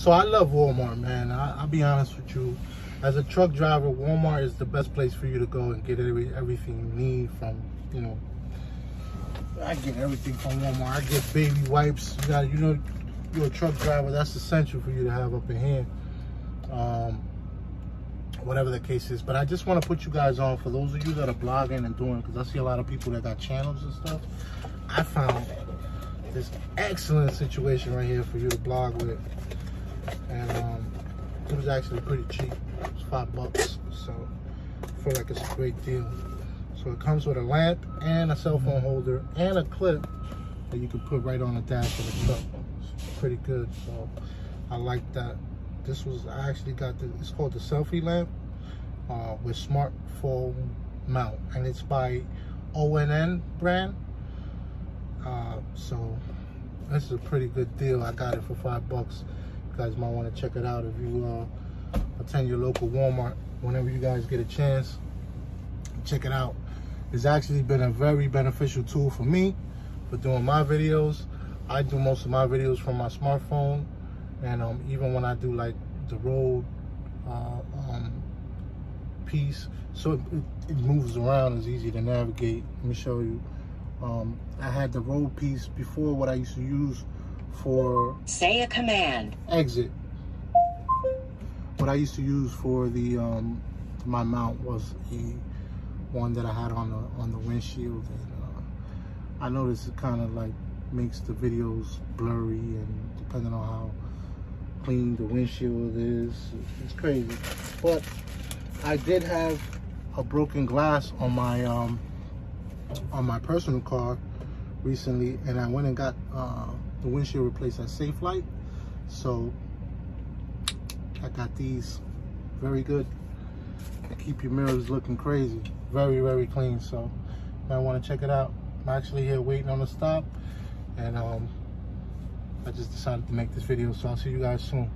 So I love Walmart, man. I, I'll be honest with you. As a truck driver, Walmart is the best place for you to go and get every, everything you need from, you know, I get everything from Walmart. I get baby wipes. You got, you know, you're a truck driver. That's essential for you to have up in here. Um, whatever the case is. But I just want to put you guys on for those of you that are blogging and doing, because I see a lot of people that got channels and stuff. I found this excellent situation right here for you to blog with. And um, it was actually pretty cheap. It was five bucks. So I feel like it's a great deal. So it comes with a lamp and a cell phone holder and a clip that you can put right on the dash of the truck. It's pretty good. So I like that. This was, I actually got the, it's called the selfie lamp uh, with smartphone mount. And it's by ONN brand. Uh, so this is a pretty good deal. I got it for five bucks. Guys might want to check it out if you uh, attend your local Walmart. Whenever you guys get a chance, check it out. It's actually been a very beneficial tool for me for doing my videos. I do most of my videos from my smartphone. And um, even when I do like the road uh, um, piece, so it, it, moves around, it's easy to navigate. Let me show you. Um, I had the road piece before what I used to use for say a command exit. What I used to use for the um, my mount was a one that I had on the on the windshield, and uh, I noticed it kind of like makes the videos blurry, and depending on how clean the windshield is, it's crazy. But I did have a broken glass on my um, on my personal car recently and I went and got uh, the windshield replaced at Safelite. So I got these very good. They keep your mirrors looking crazy. Very, very clean. So you might want to check it out. I'm actually here waiting on the stop and um, I just decided to make this video. So I'll see you guys soon.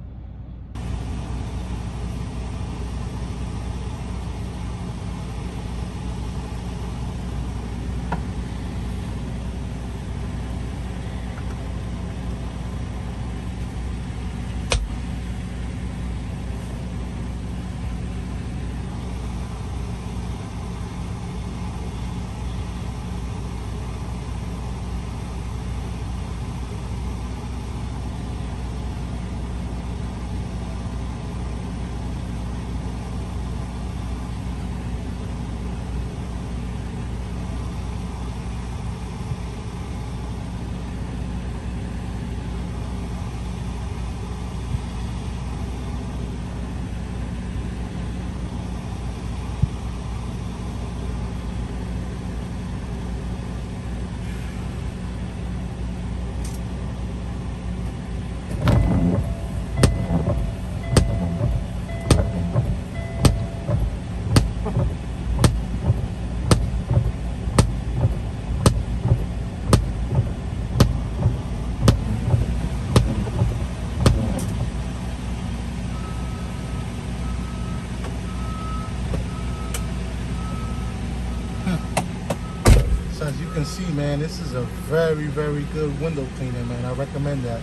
Can see, man, this is a very, very good window cleaner, man. I recommend that.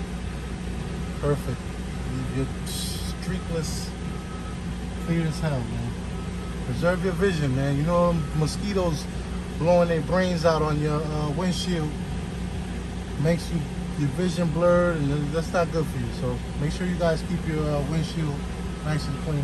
Perfect. You're streakless, clear as hell, man. Preserve your vision, man. You know mosquitoes blowing their brains out on your uh, windshield makes you your vision blurred, and that's not good for you. So make sure you guys keep your uh, windshield nice and clean.